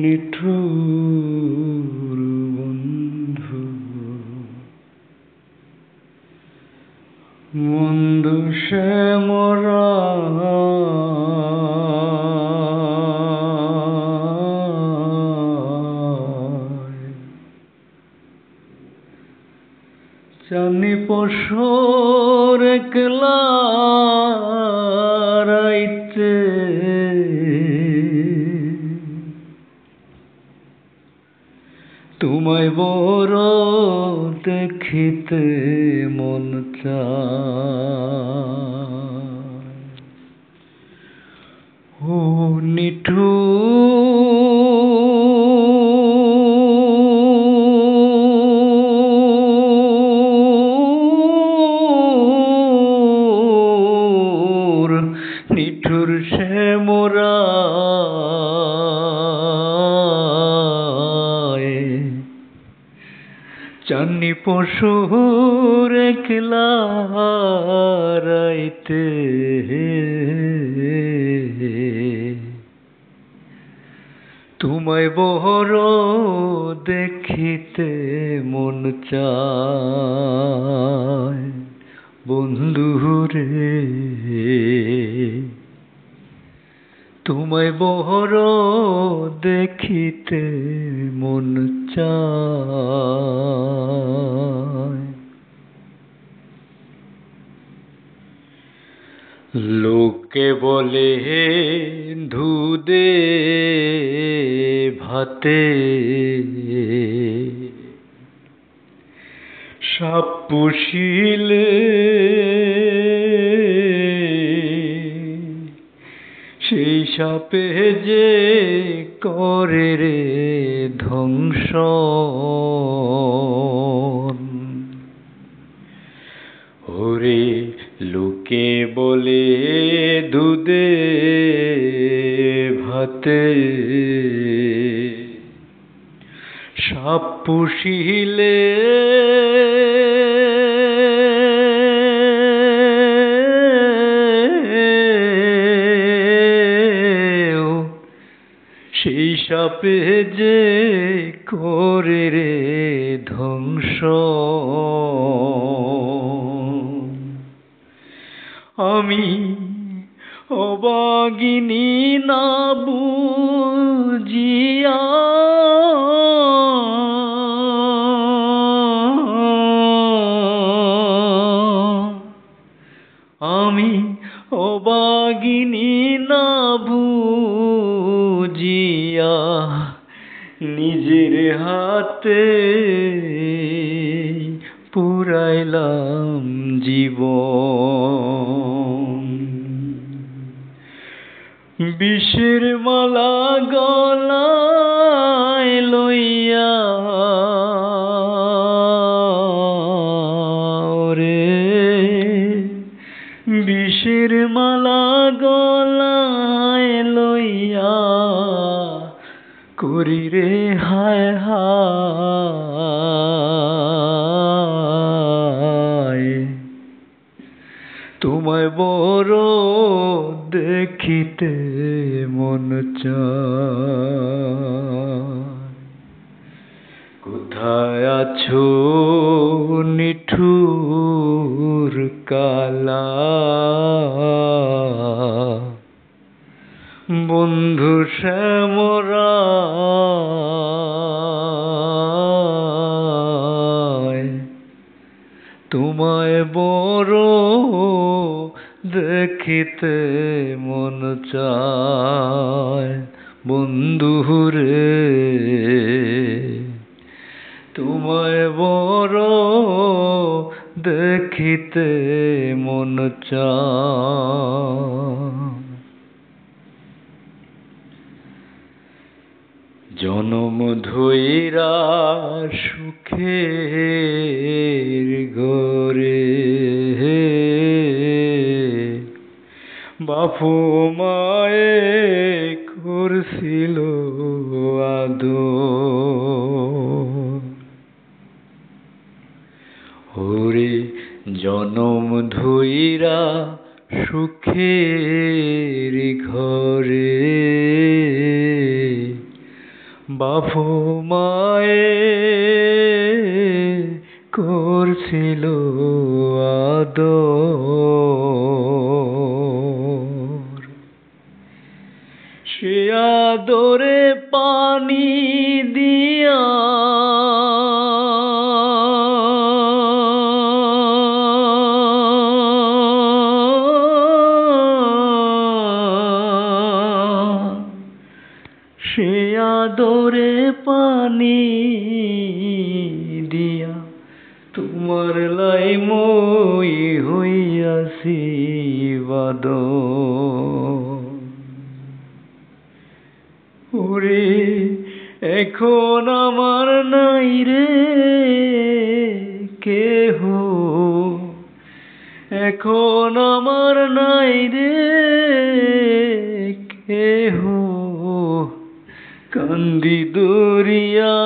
নিঠুর বন্ধু। বন্ধু সে মোরা। চানি পশর একলা। তোমায় বড় দেখিতে মন ও নিঠু নিঠুর সে চান্নি পশুর একলা রাইতে তোমায় বহর দেখিতে মন চায় বন্ধুরে তোমায় বহর দেখিতে লোকে বলে ধুদে ভাতে সাপ পুষিলে সেই সাপে যে করে রে ধ্বংস ওরে লোকে বলে দুধে ভাতে। সাপ পুষিলে সেই সাপে যে করে রে ধ্বংস। আমি অবাগিনী না বুঝিয়া। আমি অবাগিনী না বুঝিয়া নিজের হাতে পুরাইলাম জীবন। বিষের মালা গলায় লইয়া রে বিষের মালা গলায় লইয়া করি রে, হায় হায়। তোমায় বড় দেখিতে মন কোথায় আছো নিঠুর কালা? তোমায় বড় দেখিতে মন চায়। বন্ধুরে তোমায় বড় দেখিতে মন জনম ধৈরা সুখের বাপু মায়ে করছিল আদো ওরে জনম ধৈরা সুখের ঘরে বাবু মায়ে করছিল আদর। পানি দিয়া। সে আদরে পানি দিয়া তোমার লাই মই হইয়াছি বাদ ওরে এখন আমার নাই রে কেহ। এখন আমার নাই রে কেহ। কান্দি দরিয়া।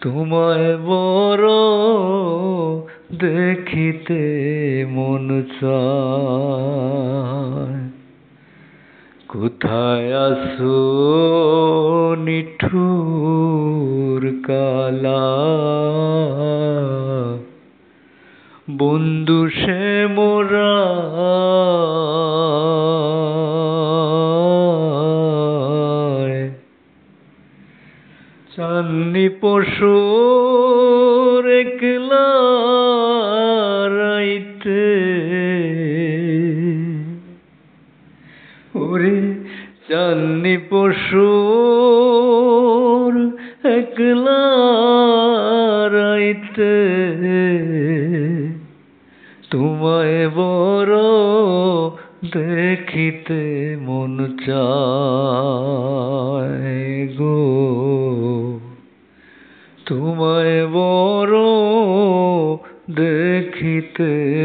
তোমায় বড় দেখিতে মন কোথায় আসো নিঠুর কালা? বন্ধু সে মোরা। চান্নি পশুর একলা। পশুর একলা রাইতে তোমায় বড় দেখিতে মন চায় গো। তোমায় বড় দেখিতে